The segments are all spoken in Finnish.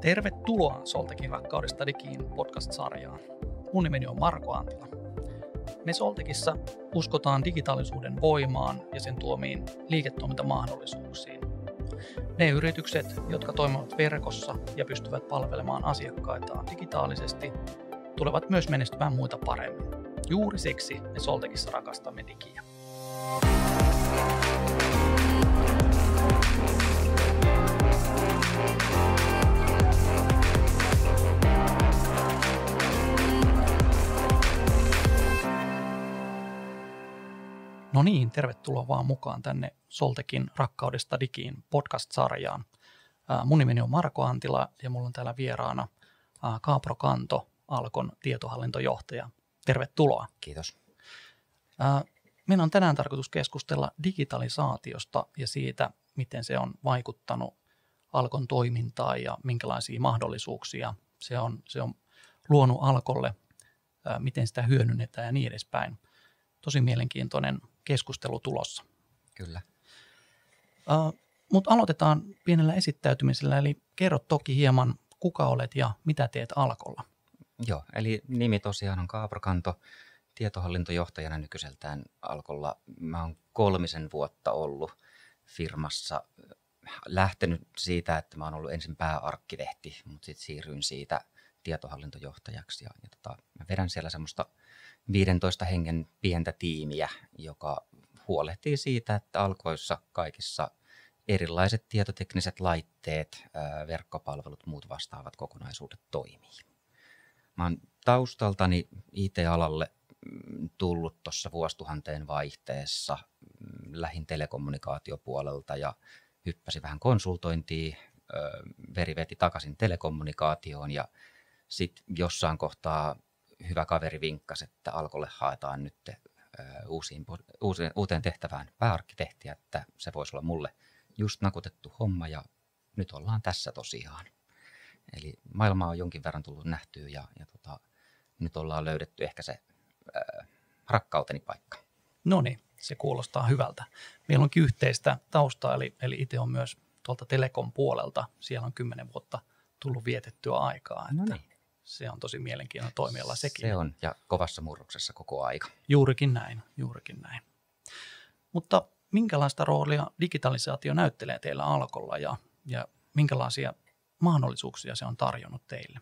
Tervetuloa Soltekin rakkaudesta digiin podcast-sarjaan. Mun nimeni on Marko Antila. Me Soltekissa uskotaan digitaalisuuden voimaan ja sen tuomiin liiketoimintamahdollisuuksiin. Ne yritykset, jotka toimivat verkossa ja pystyvät palvelemaan asiakkaitaan digitaalisesti, tulevat myös menestymään muita paremmin. Juuri siksi me Soltekissa rakastamme digiä. No niin, tervetuloa vaan mukaan tänne Soltekin rakkaudesta digiin podcast-sarjaan. Mun nimeni on Marko Antila ja mulla on täällä vieraana Kaapro Kanto, Alkon tietohallintojohtaja. Tervetuloa. Kiitos. Meidän on tänään tarkoitus keskustella digitalisaatiosta ja siitä, miten se on vaikuttanut Alkon toimintaan ja minkälaisia mahdollisuuksia se on, se on luonut Alkolle, miten sitä hyödynnetään ja niin edespäin. Tosi mielenkiintoinen keskustelu tulossa. Kyllä. Uh, Mutta aloitetaan pienellä esittäytymisellä, eli kerro toki hieman, kuka olet ja mitä teet Alkolla. Joo, eli nimi tosiaan on Kaaprokanto, tietohallintojohtajana nykyiseltään Alkolla. Mä oon kolmisen vuotta ollut firmassa, lähtenyt siitä, että mä oon ollut ensin pääarkkitehti, mutta sitten siirryin siitä tietohallintojohtajaksi. Ja, ja tota, mä vedän siellä semmoista 15 hengen pientä tiimiä, joka huolehtii siitä, että alkoissa kaikissa erilaiset tietotekniset laitteet, verkkopalvelut, muut vastaavat kokonaisuudet toimii. Mä oon taustaltani IT-alalle mm, tullut tuossa vuosituhanteen vaihteessa mm, lähin telekommunikaatiopuolelta ja hyppäsi vähän konsultointiin, veri veti takaisin telekommunikaatioon ja sitten jossain kohtaa hyvä kaveri vinkkasi, että Alkolle haetaan nyt uusiin, uusiin, uuteen tehtävään pääarkkitehtiä, että se voisi olla mulle just nakutettu homma ja nyt ollaan tässä tosiaan. Eli maailma on jonkin verran tullut nähtyä ja, ja tota, nyt ollaan löydetty ehkä se ää, rakkauteni paikka. No niin, se kuulostaa hyvältä. Meillä onkin yhteistä taustaa, eli, eli itse on myös tuolta Telekom puolelta. Siellä on kymmenen vuotta tullut vietettyä aikaa. No niin se on tosi mielenkiintoinen toimiala sekin. Se on, ja kovassa murroksessa koko aika. Juurikin näin, juurikin näin. Mutta minkälaista roolia digitalisaatio näyttelee teillä Alkolla ja, ja minkälaisia mahdollisuuksia se on tarjonnut teille?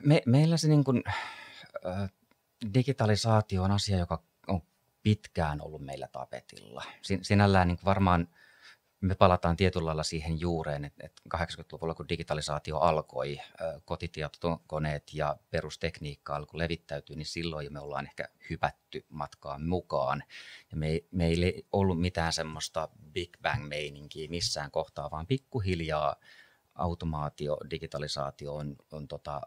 Me, meillä se niin kuin, äh, digitalisaatio on asia, joka on pitkään ollut meillä tapetilla. Sin, sinällään niin varmaan – me palataan tietyllä lailla siihen juureen, että, 80-luvulla kun digitalisaatio alkoi, kotitietokoneet ja perustekniikka alkoi levittäytyä, niin silloin me ollaan ehkä hypätty matkaan mukaan. Ja me, meillä ei ollut mitään semmoista Big Bang-meininkiä missään kohtaa, vaan pikkuhiljaa automaatio, digitalisaatio on, on tota,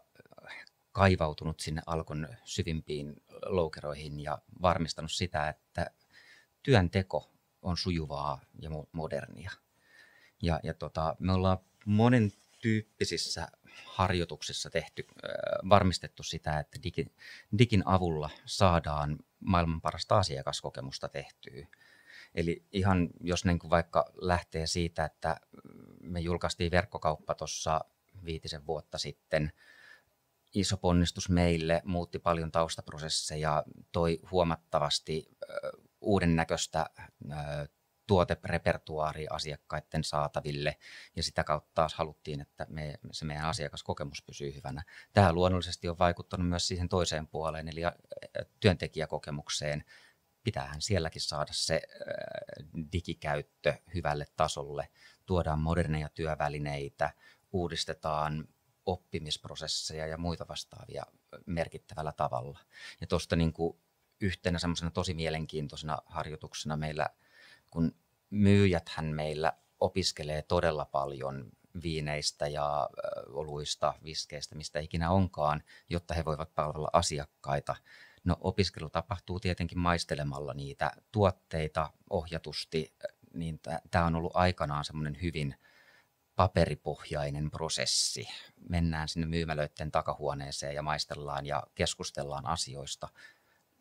kaivautunut sinne alkon syvimpiin loukeroihin ja varmistanut sitä, että työnteko on sujuvaa ja modernia. Ja, ja tota, me ollaan monen tyyppisissä harjoituksissa tehty, varmistettu sitä, että digi, digin avulla saadaan maailman parasta asiakaskokemusta tehtyä. Eli ihan jos niin kuin vaikka lähtee siitä, että me julkaistiin verkkokauppa tuossa viitisen vuotta sitten, iso ponnistus meille, muutti paljon taustaprosesseja, toi huomattavasti uuden näköistä tuoterepertuaaria asiakkaiden saataville ja sitä kautta taas haluttiin, että me, se meidän asiakaskokemus pysyy hyvänä. Tämä luonnollisesti on vaikuttanut myös siihen toiseen puoleen eli työntekijäkokemukseen. Pitäähän sielläkin saada se digikäyttö hyvälle tasolle. Tuodaan moderneja työvälineitä, uudistetaan oppimisprosesseja ja muita vastaavia merkittävällä tavalla. Ja tuosta niin kuin yhtenä semmoisena tosi mielenkiintoisena harjoituksena meillä, kun myyjäthän meillä opiskelee todella paljon viineistä ja oluista, viskeistä, mistä ikinä onkaan, jotta he voivat palvella asiakkaita. No opiskelu tapahtuu tietenkin maistelemalla niitä tuotteita ohjatusti, niin tämä on ollut aikanaan semmoinen hyvin paperipohjainen prosessi. Mennään sinne myymälöiden takahuoneeseen ja maistellaan ja keskustellaan asioista –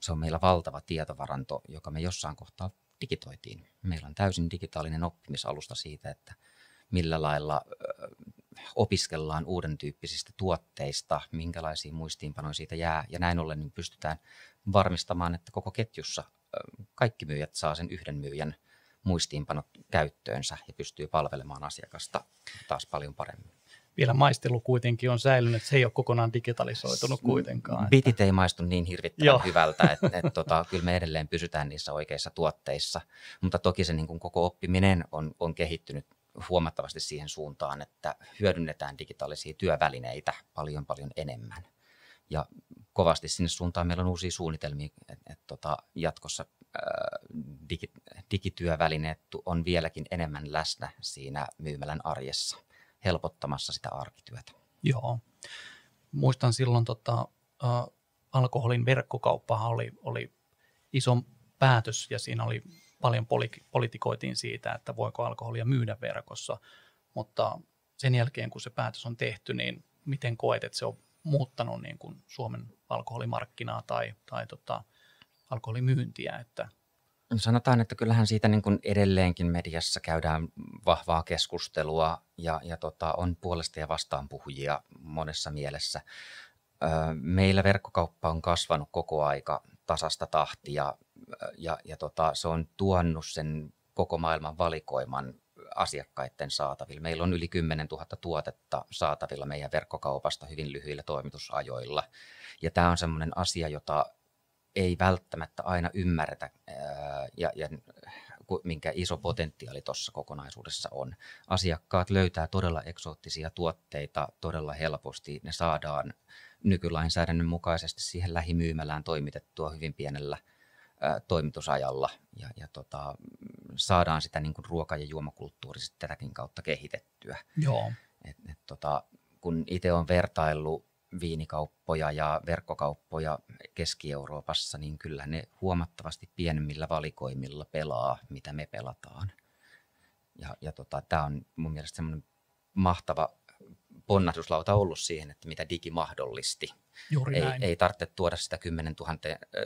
se on meillä valtava tietovaranto, joka me jossain kohtaa digitoitiin. Meillä on täysin digitaalinen oppimisalusta siitä, että millä lailla opiskellaan uuden tyyppisistä tuotteista, minkälaisia muistiinpanoja siitä jää. Ja näin ollen niin pystytään varmistamaan, että koko ketjussa kaikki myyjät saa sen yhden myyjän muistiinpanot käyttöönsä ja pystyy palvelemaan asiakasta taas paljon paremmin. Vielä maistelu kuitenkin on säilynyt, se ei ole kokonaan digitalisoitunut kuitenkaan. Bitit että... ei maistu niin hirvittävän Joo. hyvältä, että et, tota, kyllä me edelleen pysytään niissä oikeissa tuotteissa, mutta toki se niin kuin koko oppiminen on, on kehittynyt huomattavasti siihen suuntaan, että hyödynnetään digitaalisia työvälineitä paljon paljon enemmän. Ja kovasti sinne suuntaan meillä on uusia suunnitelmia, että et, tota, jatkossa digi, digityövälineet on vieläkin enemmän läsnä siinä myymälän arjessa, helpottamassa sitä arkityötä. Joo. Muistan silloin tota, alkoholin verkkokauppahan oli, oli iso päätös ja siinä oli paljon politikoitiin siitä, että voiko alkoholia myydä verkossa, mutta sen jälkeen kun se päätös on tehty, niin miten koet, että se on muuttanut niin kuin Suomen alkoholimarkkinaa tai, tai tota, alkoholimyyntiä? Että... Sanotaan, että kyllähän siitä niin kuin edelleenkin mediassa käydään vahvaa keskustelua ja, ja tota, on puolesta ja vastaan puhujia monessa mielessä. Meillä verkkokauppa on kasvanut koko aika tasasta tahtia ja, ja tota, se on tuonut sen koko maailman valikoiman asiakkaiden saatavilla. Meillä on yli 10 000 tuotetta saatavilla meidän verkkokaupasta hyvin lyhyillä toimitusajoilla. Ja tämä on sellainen asia, jota ei välttämättä aina ymmärretä ja, ja minkä iso potentiaali tuossa kokonaisuudessa on. Asiakkaat löytää todella eksoottisia tuotteita todella helposti. Ne saadaan nykylainsäädännön mukaisesti siihen lähimyymälään toimitettua hyvin pienellä ä, toimitusajalla ja, ja tota, saadaan sitä niin kuin ruoka- ja juomakulttuuri tätäkin kautta kehitettyä. Joo. Et, et, tota, kun itse on vertaillut viinikauppoja ja verkkokauppoja Keski-Euroopassa, niin kyllä ne huomattavasti pienemmillä valikoimilla pelaa, mitä me pelataan. Ja, ja tota, tämä on mun mielestä semmoinen mahtava ponnahduslauta ollut siihen, että mitä digi mahdollisti. Juuri ei, näin. ei tarvitse tuoda sitä 10 000,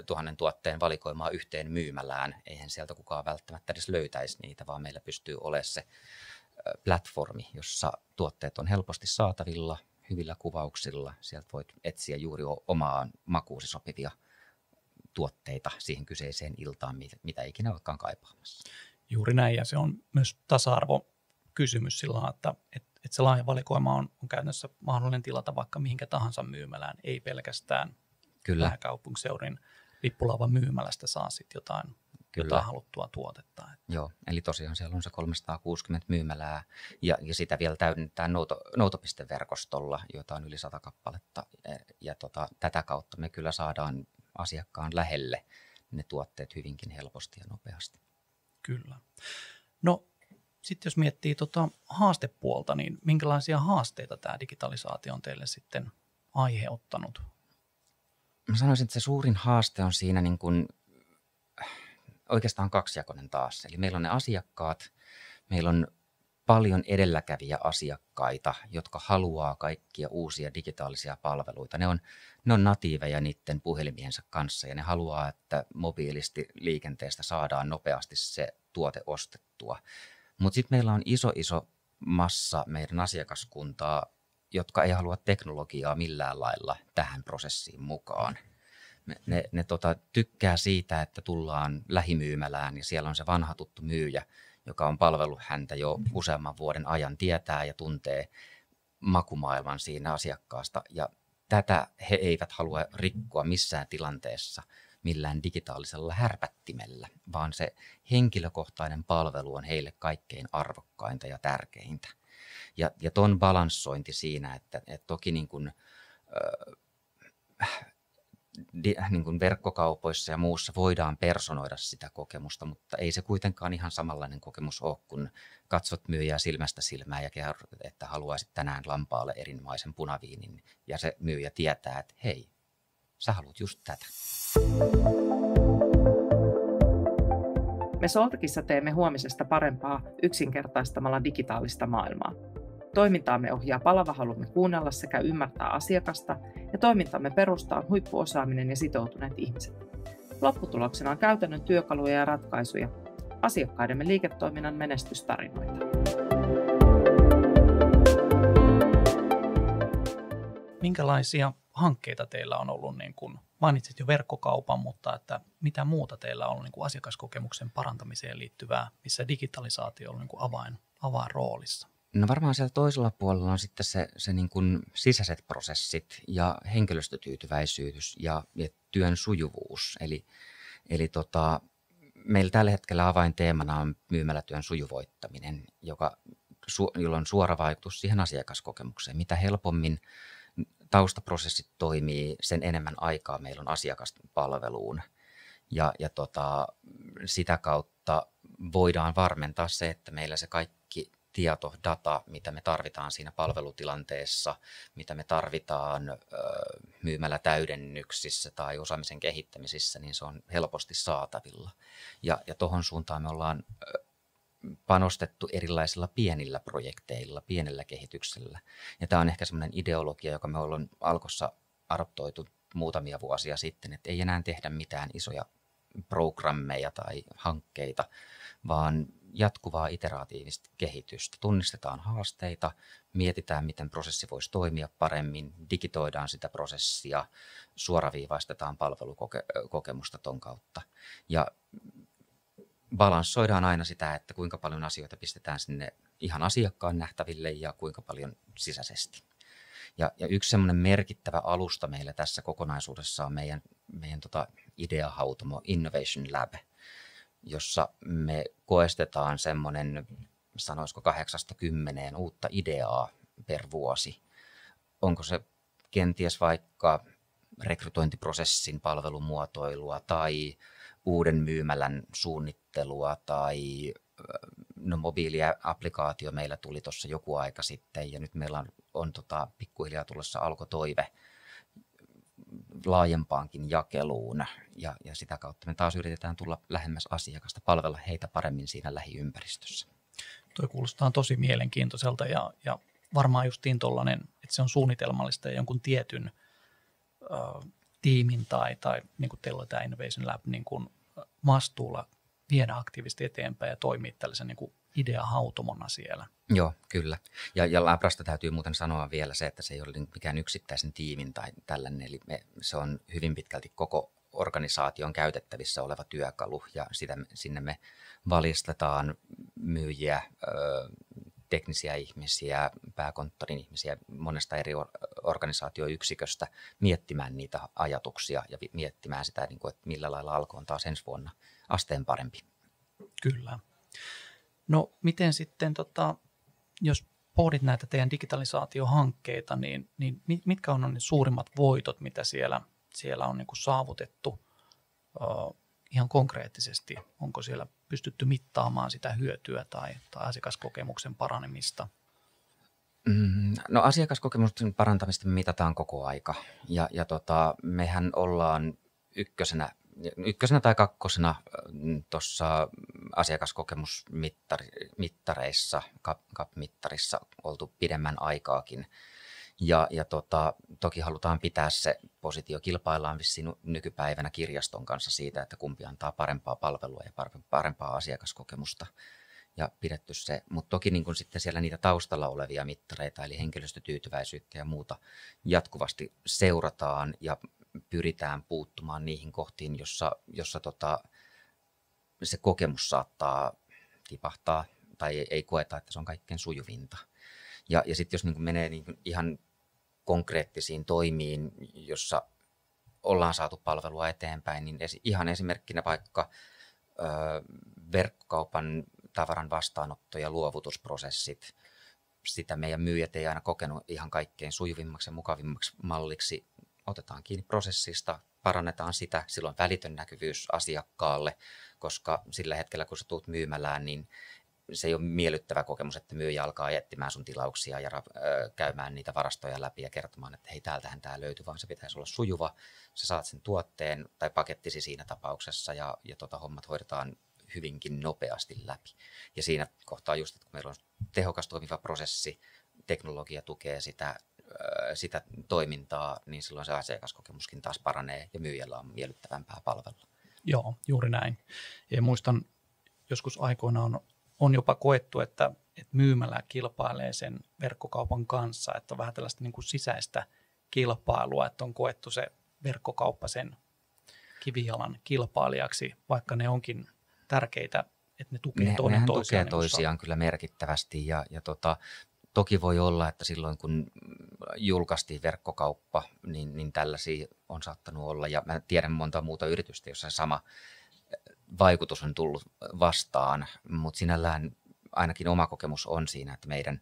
000 tuotteen valikoimaa yhteen myymälään. Eihän sieltä kukaan välttämättä edes löytäisi niitä, vaan meillä pystyy olemaan se platformi, jossa tuotteet on helposti saatavilla, hyvillä kuvauksilla. Sieltä voit etsiä juuri omaan makuusi sopivia tuotteita siihen kyseiseen iltaan, mitä ikinä olekaan kaipaamassa. Juuri näin, ja se on myös tasa-arvo kysymys sillä että, että että se laaja valikoima on, on käytännössä mahdollinen tilata vaikka mihinkä tahansa myymälään, ei pelkästään Kyllä. kaupunkiseudin lippulaavan myymälästä saa sitten jotain, Kyllä. jotain haluttua tuotetta. Joo, eli tosiaan siellä on se 360 myymälää ja, ja sitä vielä täydennetään nouto, noutopisteverkostolla, jota on yli 100 kappaletta ja, ja tota, tätä kautta me kyllä saadaan asiakkaan lähelle ne tuotteet hyvinkin helposti ja nopeasti. Kyllä. No sitten jos miettii tota haastepuolta, niin minkälaisia haasteita tämä digitalisaatio on teille sitten aiheuttanut? Mä sanoisin, että se suurin haaste on siinä niin kuin, oikeastaan kaksijakoinen taas. Eli meillä on ne asiakkaat, meillä on paljon edelläkävijä asiakkaita, jotka haluaa kaikkia uusia digitaalisia palveluita. Ne on, ne on natiiveja niiden puhelimiensa kanssa ja ne haluaa, että mobiilisti liikenteestä saadaan nopeasti se tuote ostettua. Mutta sitten meillä on iso, iso massa meidän asiakaskuntaa, jotka ei halua teknologiaa millään lailla tähän prosessiin mukaan. Ne, ne, tota, tykkää siitä, että tullaan lähimyymälään ja siellä on se vanha tuttu myyjä, joka on palvellut häntä jo useamman vuoden ajan, tietää ja tuntee makumaailman siinä asiakkaasta. Ja tätä he eivät halua rikkoa missään tilanteessa – millään digitaalisella härpättimellä, vaan se henkilökohtainen palvelu on heille kaikkein arvokkainta ja tärkeintä. Ja, ja ton balanssointi siinä, että, että toki niin kuin, äh, di, niin kuin verkkokaupoissa ja muussa voidaan personoida sitä kokemusta, mutta ei se kuitenkaan ihan samanlainen kokemus ole, kun katsot myyjää silmästä silmään ja kerrot, että haluaisit tänään lampaalle erinomaisen punaviinin ja se myyjä tietää, että hei, sä haluat just tätä. Me Soltakissa teemme huomisesta parempaa yksinkertaistamalla digitaalista maailmaa. Toimintaamme ohjaa palava halumme kuunnella sekä ymmärtää asiakasta ja toimintamme perustaa on huippuosaaminen ja sitoutuneet ihmiset. Lopputuloksena on käytännön työkaluja ja ratkaisuja, asiakkaidemme liiketoiminnan menestystarinoita. minkälaisia hankkeita teillä on ollut, niin kuin mainitsit jo verkkokaupan, mutta että mitä muuta teillä on niin kuin asiakaskokemuksen parantamiseen liittyvää, missä digitalisaatio on niin kuin avain, avainroolissa? No varmaan siellä toisella puolella on sitten se, se niin kuin sisäiset prosessit ja henkilöstötyytyväisyys ja, ja työn sujuvuus. Eli, eli tota, meillä tällä hetkellä avainteemana on myymälätyön sujuvoittaminen, joka, jolla on suora vaikutus siihen asiakaskokemukseen. Mitä helpommin taustaprosessit toimii, sen enemmän aikaa meillä on asiakaspalveluun. Ja, ja tota, sitä kautta voidaan varmentaa se, että meillä se kaikki tieto, data, mitä me tarvitaan siinä palvelutilanteessa, mitä me tarvitaan myymällä täydennyksissä tai osaamisen kehittämisissä, niin se on helposti saatavilla. Ja, ja tuohon suuntaan me ollaan panostettu erilaisilla pienillä projekteilla, pienellä kehityksellä. Ja tämä on ehkä semmoinen ideologia, joka me ollaan alkossa adoptoitu muutamia vuosia sitten, että ei enää tehdä mitään isoja programmeja tai hankkeita, vaan jatkuvaa iteratiivista kehitystä. Tunnistetaan haasteita, mietitään, miten prosessi voisi toimia paremmin, digitoidaan sitä prosessia, suoraviivaistetaan palvelukokemusta ton kautta. Ja balanssoidaan aina sitä, että kuinka paljon asioita pistetään sinne ihan asiakkaan nähtäville ja kuinka paljon sisäisesti. Ja, ja yksi semmoinen merkittävä alusta meillä tässä kokonaisuudessa on meidän, meidän tota ideahautomo Innovation Lab, jossa me koestetaan semmoinen, sanoisiko kahdeksasta kymmeneen uutta ideaa per vuosi. Onko se kenties vaikka rekrytointiprosessin palvelumuotoilua tai uuden myymälän suunnittelua tai no mobiiliaplikaatio meillä tuli tuossa joku aika sitten ja nyt meillä on, on tota, pikkuhiljaa tulossa alkotoive laajempaankin jakeluun ja, ja sitä kautta me taas yritetään tulla lähemmäs asiakasta, palvella heitä paremmin siinä lähiympäristössä. Tuo kuulostaa tosi mielenkiintoiselta ja, ja varmaan justiin tuollainen, että se on suunnitelmallista ja jonkun tietyn ö, tiimin tai, tai niin kuin teillä tämä Innovation Lab niin kuin vastuulla viedä aktiivisesti eteenpäin ja toimia tällaisen niin kuin ideahautomona siellä. Joo, kyllä. Ja, ja Labrasta täytyy muuten sanoa vielä se, että se ei ole mikään yksittäisen tiimin tai tällainen, eli me, se on hyvin pitkälti koko organisaation käytettävissä oleva työkalu ja sitä, sinne me valistetaan myyjiä, teknisiä ihmisiä, pääkonttorin ihmisiä monesta eri organisaatioyksiköstä miettimään niitä ajatuksia ja miettimään sitä, niin kuin, että millä lailla alkoon taas ensi vuonna asteen parempi. Kyllä. No miten sitten, tota, jos pohdit näitä teidän digitalisaatiohankkeita, niin, niin mitkä on ne suurimmat voitot, mitä siellä, siellä on niin kuin saavutettu uh, ihan konkreettisesti? Onko siellä pystytty mittaamaan sitä hyötyä tai, tai asiakaskokemuksen paranemista? Mm, no asiakaskokemuksen parantamista mitataan koko aika ja, ja tota, mehän ollaan ykkösenä ykkösenä tai kakkosena tuossa asiakaskokemusmittareissa, CAP-mittarissa oltu pidemmän aikaakin. Ja, ja tota, toki halutaan pitää se positio, kilpaillaan vissiin nykypäivänä kirjaston kanssa siitä, että kumpi antaa parempaa palvelua ja parempaa asiakaskokemusta ja pidetty se. Mutta toki niin kun sitten siellä niitä taustalla olevia mittareita, eli henkilöstötyytyväisyyttä ja muuta jatkuvasti seurataan ja pyritään puuttumaan niihin kohtiin, jossa, jossa tota, se kokemus saattaa tipahtaa tai ei, koeta, että se on kaikkein sujuvinta. Ja, ja sitten jos niin menee niin ihan konkreettisiin toimiin, jossa ollaan saatu palvelua eteenpäin, niin esi- ihan esimerkkinä vaikka ö, verkkokaupan tavaran vastaanotto- ja luovutusprosessit. Sitä meidän myyjät ei aina kokenut ihan kaikkein sujuvimmaksi ja mukavimmaksi malliksi otetaan kiinni prosessista, parannetaan sitä, silloin välitön näkyvyys asiakkaalle, koska sillä hetkellä kun sä tuut myymälään, niin se ei ole miellyttävä kokemus, että myyjä alkaa etsimään sun tilauksia ja käymään niitä varastoja läpi ja kertomaan, että hei täältähän tämä löytyy, vaan se pitäisi olla sujuva. Sä saat sen tuotteen tai pakettisi siinä tapauksessa ja, ja tota, hommat hoidetaan hyvinkin nopeasti läpi. Ja siinä kohtaa just, että kun meillä on tehokas toimiva prosessi, teknologia tukee sitä sitä toimintaa, niin silloin se asiakaskokemuskin taas paranee ja myyjällä on miellyttävämpää palvelua. Joo, juuri näin. Ja muistan, joskus aikoina on, on jopa koettu, että, että myymällä kilpailee sen verkkokaupan kanssa, että on vähän tällaista niin kuin sisäistä kilpailua, että on koettu se verkkokauppa sen kivijalan kilpailijaksi, vaikka ne onkin tärkeitä, että ne tukee ne, toinen toisiaan. tukee toisiaan kyllä merkittävästi ja, ja tota, toki voi olla, että silloin kun julkaistiin verkkokauppa, niin, niin tällaisia on saattanut olla ja mä tiedän monta muuta yritystä, jossa sama vaikutus on tullut vastaan, mutta sinällään ainakin oma kokemus on siinä, että meidän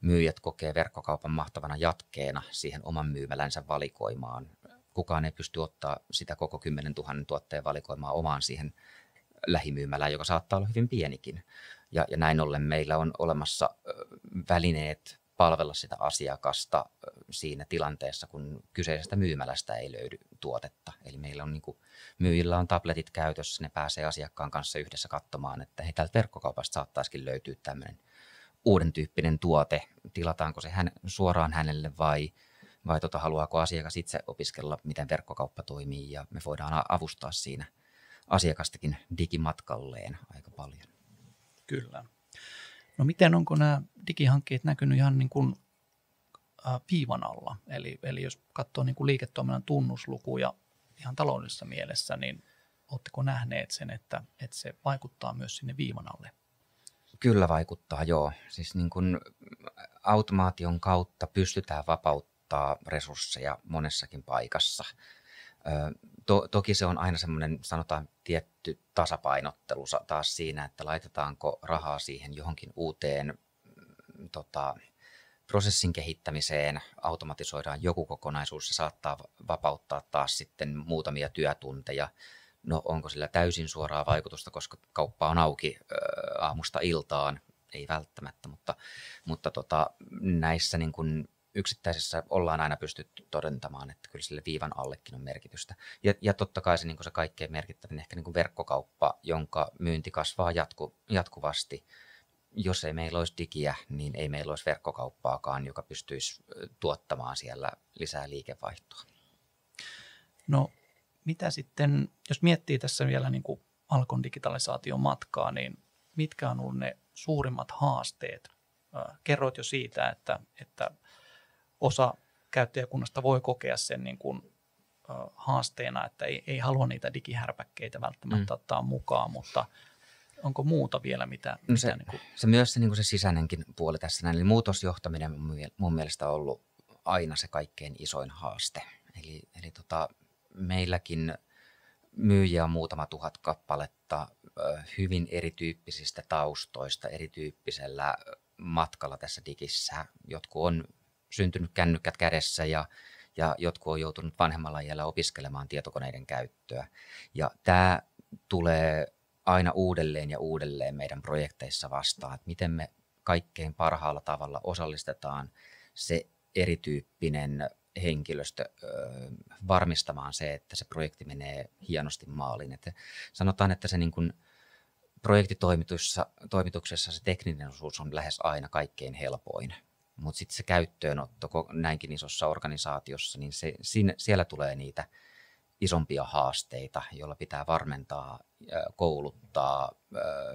myyjät kokee verkkokaupan mahtavana jatkeena siihen oman myymälänsä valikoimaan. Kukaan ei pysty ottaa sitä koko 10 000 tuotteen valikoimaa omaan siihen lähimyymälään, joka saattaa olla hyvin pienikin. Ja, ja näin ollen meillä on olemassa välineet palvella sitä asiakasta siinä tilanteessa, kun kyseisestä myymälästä ei löydy tuotetta. Eli meillä on niin kuin, myyjillä on tabletit käytössä, ne pääsee asiakkaan kanssa yhdessä katsomaan, että he täältä verkkokaupasta saattaisikin löytyä tämmöinen uuden tyyppinen tuote, tilataanko se hän, suoraan hänelle vai, vai tota, haluaako asiakas itse opiskella, miten verkkokauppa toimii ja me voidaan avustaa siinä asiakastakin digimatkalleen aika paljon. Kyllä. No miten onko nämä digihankkeet näkynyt ihan niin kuin äh, viivan alla? Eli, eli jos katsoo niin kuin liiketoiminnan tunnuslukuja ihan taloudellisessa mielessä, niin oletteko nähneet sen, että, että se vaikuttaa myös sinne viivan alle? Kyllä vaikuttaa, joo. Siis niin kuin automaation kautta pystytään vapauttaa resursseja monessakin paikassa. To, toki se on aina semmoinen, sanotaan, tietty tasapainottelu taas siinä, että laitetaanko rahaa siihen johonkin uuteen mm, tota, prosessin kehittämiseen, automatisoidaan joku kokonaisuus, se saattaa vapauttaa taas sitten muutamia työtunteja. No onko sillä täysin suoraa vaikutusta, koska kauppa on auki aamusta iltaan, ei välttämättä, mutta, mutta tota, näissä niin kuin yksittäisessä ollaan aina pystytty todentamaan, että kyllä sille viivan allekin on merkitystä. Ja, ja totta kai se, niin se kaikkein merkittävin ehkä niin verkkokauppa, jonka myynti kasvaa jatku, jatkuvasti. Jos ei meillä olisi digiä, niin ei meillä olisi verkkokauppaakaan, joka pystyisi tuottamaan siellä lisää liikevaihtoa. No mitä sitten, jos miettii tässä vielä niin kuin Alkon digitalisaation matkaa, niin mitkä on ollut ne suurimmat haasteet? Kerroit jo siitä, että, että osa käyttäjäkunnasta voi kokea sen niin kuin, haasteena, että ei, ei halua niitä digihärpäkkeitä välttämättä mm. ottaa mukaan, mutta onko muuta vielä, mitä... No se, mitä niin kuin... se myös se, niin kuin se sisäinenkin puoli tässä näin, eli muutosjohtaminen on mun mielestä ollut aina se kaikkein isoin haaste. Eli, eli tota, meilläkin myyjiä on muutama tuhat kappaletta hyvin erityyppisistä taustoista, erityyppisellä matkalla tässä digissä. Jotkut on syntynyt kännykät kädessä ja, ja jotkut on joutunut vanhemmalla iällä opiskelemaan tietokoneiden käyttöä. Ja tämä tulee aina uudelleen ja uudelleen meidän projekteissa vastaan, että miten me kaikkein parhaalla tavalla osallistetaan se erityyppinen henkilöstö ö, varmistamaan se, että se projekti menee hienosti maaliin. Että sanotaan, että se niin kuin projektitoimituksessa se tekninen osuus on lähes aina kaikkein helpoin, mutta sitten se käyttöönotto näinkin isossa organisaatiossa, niin se, siinä, siellä tulee niitä isompia haasteita, joilla pitää varmentaa, kouluttaa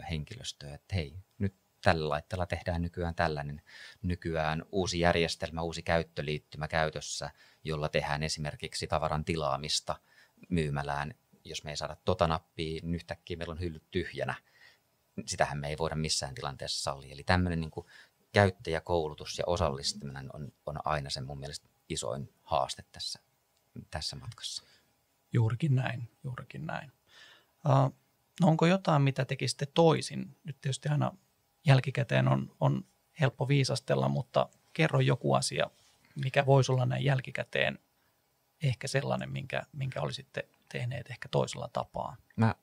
henkilöstöä, että hei, nyt tällä laitteella tehdään nykyään tällainen. Nykyään uusi järjestelmä, uusi käyttöliittymä käytössä, jolla tehdään esimerkiksi tavaran tilaamista myymälään. Jos me ei saada tota nappia, niin yhtäkkiä meillä on hyllyt tyhjänä. Sitähän me ei voida missään tilanteessa sallia. Eli tämmöinen niin kuin käyttäjäkoulutus ja osallistuminen on, on aina se mun mielestä isoin haaste tässä, tässä matkassa. Juurikin näin, juurikin näin. Uh, no onko jotain, mitä tekisitte toisin? Nyt tietysti aina jälkikäteen on, on helppo viisastella, mutta kerro joku asia, mikä voisi olla näin jälkikäteen ehkä sellainen, minkä, minkä olisitte tehneet ehkä toisella tapaa. Mä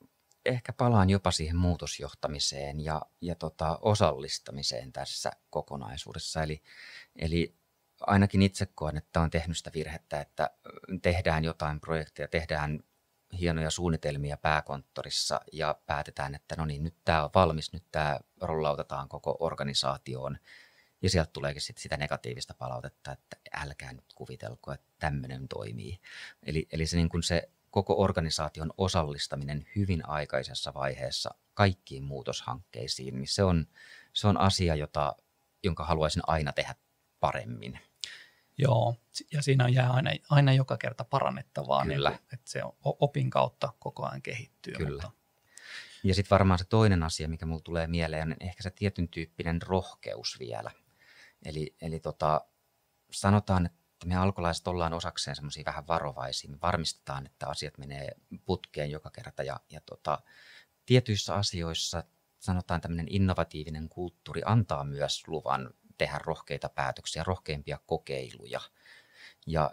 ehkä palaan jopa siihen muutosjohtamiseen ja, ja tota, osallistamiseen tässä kokonaisuudessa. Eli, eli ainakin itse koen, että on tehnyt sitä virhettä, että tehdään jotain projekteja, tehdään hienoja suunnitelmia pääkonttorissa ja päätetään, että no niin, nyt tämä on valmis, nyt tämä rollautetaan koko organisaatioon. Ja sieltä tuleekin sit sitä negatiivista palautetta, että älkää nyt kuvitelko, että tämmöinen toimii. Eli, eli se, niin kun se koko organisaation osallistaminen hyvin aikaisessa vaiheessa kaikkiin muutoshankkeisiin, niin se on, se on asia, jota, jonka haluaisin aina tehdä paremmin. Joo, ja siinä jää aina, aina joka kerta parannettavaa, Kyllä. Niin, että se opin kautta koko ajan kehittyy. Kyllä. Mutta, Ja sitten varmaan se toinen asia, mikä mulle tulee mieleen, on ehkä se tietyn tyyppinen rohkeus vielä. Eli, eli tota, sanotaan, että me alkolaiset ollaan osakseen semmoisia vähän varovaisia. Me varmistetaan, että asiat menee putkeen joka kerta ja, ja tota, tietyissä asioissa sanotaan tämmöinen innovatiivinen kulttuuri antaa myös luvan tehdä rohkeita päätöksiä, rohkeimpia kokeiluja. Ja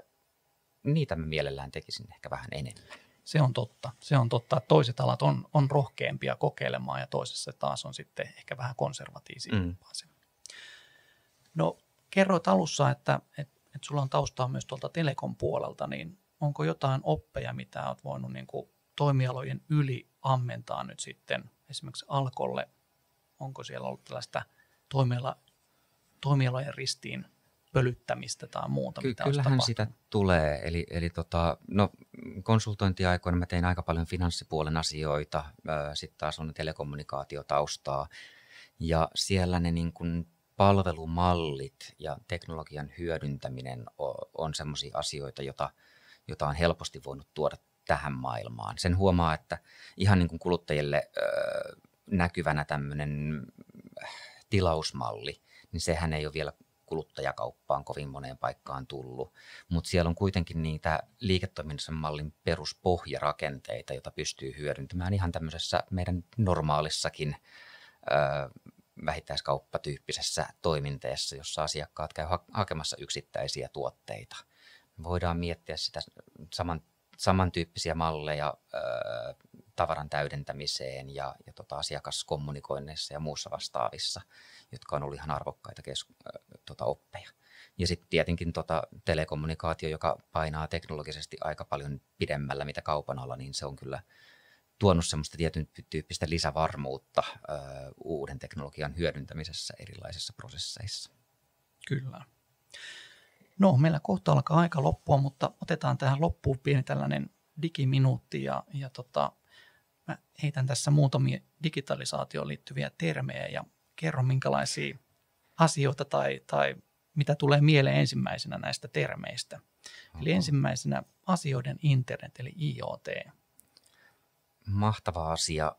niitä mä mielellään tekisin ehkä vähän enemmän. Se on totta. Se on totta, että toiset alat on, on rohkeampia kokeilemaan ja toisessa taas on sitten ehkä vähän konservatiivisempaa. Mm. No kerroit alussa, että, että, että sulla on taustaa myös tuolta Telekom puolelta, niin onko jotain oppeja, mitä olet voinut niin kuin toimialojen yli ammentaa nyt sitten esimerkiksi Alkolle? Onko siellä ollut tällaista toimiala, toimialojen ristiin pölyttämistä tai muuta? Ky- mitä kyllähän sitä tulee. Eli, eli tota, no, konsultointiaikoina mä tein aika paljon finanssipuolen asioita, sitten taas on telekommunikaatiotaustaa. Ja siellä ne niin kuin palvelumallit ja teknologian hyödyntäminen on, sellaisia asioita, jota, jota on helposti voinut tuoda tähän maailmaan. Sen huomaa, että ihan niin kuin kuluttajille näkyvänä tämmöinen tilausmalli, niin sehän ei ole vielä kuluttajakauppaan kovin moneen paikkaan tullut, mutta siellä on kuitenkin niitä liiketoiminnassa mallin peruspohjarakenteita, joita pystyy hyödyntämään ihan tämmöisessä meidän normaalissakin ö, vähittäiskauppatyyppisessä toiminteessa, jossa asiakkaat käy hakemassa yksittäisiä tuotteita. Voidaan miettiä sitä saman, samantyyppisiä malleja ö, tavaran täydentämiseen ja, ja tota asiakaskommunikoinneissa ja muussa vastaavissa, jotka on ollut ihan arvokkaita kes, ö, tota oppeja. Ja sitten tietenkin tota telekommunikaatio, joka painaa teknologisesti aika paljon pidemmällä mitä kaupan alla, niin se on kyllä tuonut semmoista tietyn tyyppistä lisävarmuutta ö, uuden teknologian hyödyntämisessä erilaisissa prosesseissa. Kyllä. No, meillä kohta alkaa aika loppua, mutta otetaan tähän loppuun pieni tällainen digiminuutti ja, ja tota, mä heitän tässä muutamia digitalisaatioon liittyviä termejä ja kerron minkälaisia asioita tai, tai mitä tulee mieleen ensimmäisenä näistä termeistä. Eli ensimmäisenä asioiden internet eli IoT. Mahtava asia.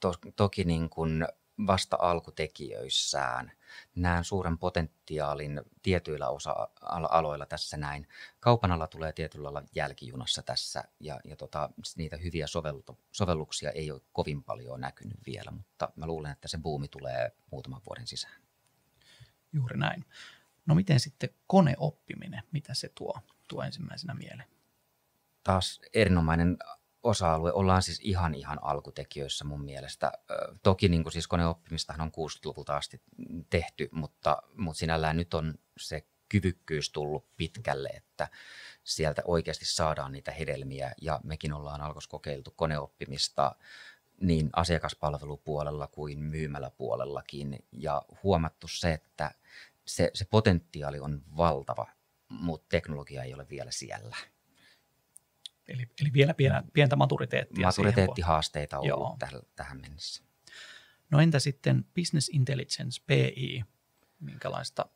To, toki niin kuin vasta alkutekijöissään. Näen suuren potentiaalin tietyillä osa-aloilla tässä näin. Kaupan alla tulee tietyllä lailla jälkijunassa tässä ja, ja tota, niitä hyviä sovellu- sovelluksia ei ole kovin paljon näkynyt vielä, mutta mä luulen, että se buumi tulee muutaman vuoden sisään. Juuri näin. No miten sitten koneoppiminen, mitä se tuo, tuo ensimmäisenä mieleen? Taas erinomainen osa-alue. Ollaan siis ihan ihan alkutekijöissä mun mielestä. Toki niin kuin siis koneoppimistahan on 60-luvulta asti tehty, mutta, mutta sinällään nyt on se kyvykkyys tullut pitkälle, että sieltä oikeasti saadaan niitä hedelmiä ja mekin ollaan alkos kokeiltu koneoppimista niin asiakaspalvelupuolella kuin myymäläpuolellakin ja huomattu se, että se, se potentiaali on valtava, mutta teknologia ei ole vielä siellä. Eli, eli vielä pienä, pientä maturiteettia. Maturiteettihaasteita on ollut tähän, tähän mennessä. No entä sitten Business Intelligence, PI, minkälaista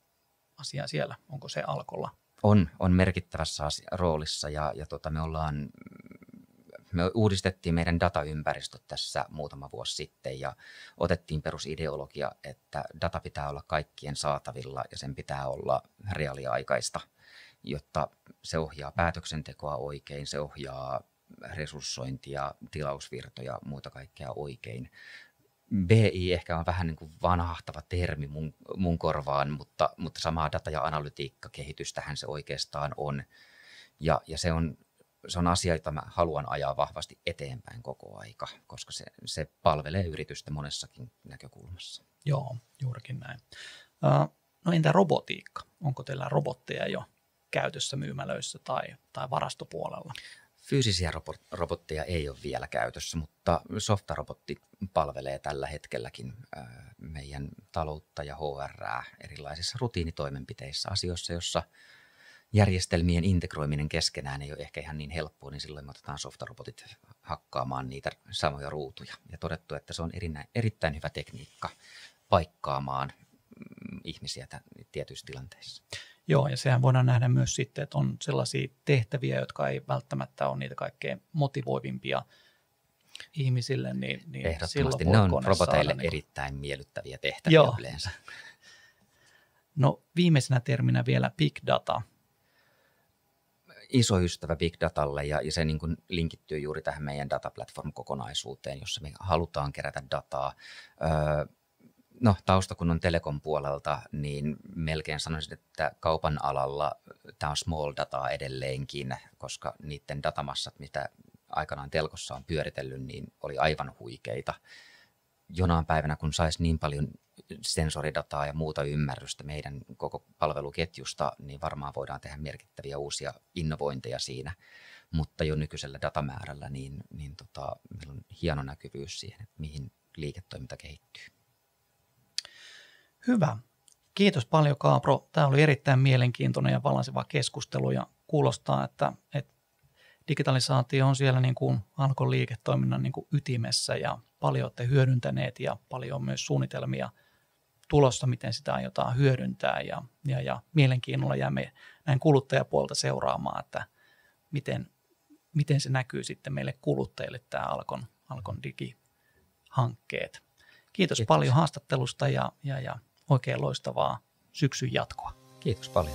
asiaa siellä? Onko se alkolla? On, on merkittävässä asia, roolissa ja, ja tota, me ollaan me uudistettiin meidän dataympäristöt tässä muutama vuosi sitten ja otettiin perusideologia, että data pitää olla kaikkien saatavilla ja sen pitää olla reaaliaikaista – jotta se ohjaa päätöksentekoa oikein, se ohjaa resurssointia, tilausvirtoja, muuta kaikkea oikein. BI ehkä on vähän niin kuin vanhahtava termi mun, mun korvaan, mutta, mutta samaa data- ja analytiikkakehitystähän se oikeastaan on. Ja, ja se, on, se on asia, jota mä haluan ajaa vahvasti eteenpäin koko aika, koska se, se palvelee yritystä monessakin näkökulmassa. Joo, juurikin näin. Uh, no entä robotiikka? Onko teillä robotteja jo käytössä myymälöissä tai, tai varastopuolella? Fyysisiä robotteja ei ole vielä käytössä, mutta softarobotti palvelee tällä hetkelläkin meidän taloutta ja HR erilaisissa rutiinitoimenpiteissä, asioissa, jossa järjestelmien integroiminen keskenään ei ole ehkä ihan niin helppoa, niin silloin me otetaan softarobotit hakkaamaan niitä samoja ruutuja. Ja todettu, että se on erittäin hyvä tekniikka paikkaamaan mm, ihmisiä tietyissä tilanteissa. Joo, ja sehän voidaan nähdä myös sitten, että on sellaisia tehtäviä, jotka ei välttämättä ole niitä kaikkein motivoivimpia ihmisille. Niin, niin Ehdottomasti ne on roboteille niin erittäin miellyttäviä tehtäviä Joo. yleensä. No viimeisenä terminä vielä big data. Iso ystävä big datalle ja, ja se niin kuin linkittyy juuri tähän meidän dataplatform-kokonaisuuteen, jossa me halutaan kerätä dataa. Öö, no tausta kun on telekom puolelta, niin melkein sanoisin, että kaupan alalla tämä on small dataa edelleenkin, koska niiden datamassat, mitä aikanaan telkossa on pyöritellyt, niin oli aivan huikeita. Jonain päivänä, kun saisi niin paljon sensoridataa ja muuta ymmärrystä meidän koko palveluketjusta, niin varmaan voidaan tehdä merkittäviä uusia innovointeja siinä. Mutta jo nykyisellä datamäärällä, niin, niin tota, meillä on hieno näkyvyys siihen, että mihin liiketoiminta kehittyy. Hyvä. Kiitos paljon Kaapro. Tämä oli erittäin mielenkiintoinen ja valaiseva keskustelu ja kuulostaa, että, että digitalisaatio on siellä niin kuin Alkon liiketoiminnan niin kuin ytimessä ja paljon olette hyödyntäneet ja paljon on myös suunnitelmia tulossa, miten sitä aiotaan hyödyntää ja, ja, ja mielenkiinnolla jäämme näin kuluttajapuolta seuraamaan, että miten, miten se näkyy sitten meille kuluttajille tämä Alkon, Alkon digihankkeet. Kiitos, Kiitos. paljon haastattelusta ja, ja, ja oikein loistavaa syksyn jatkoa. Kiitos paljon.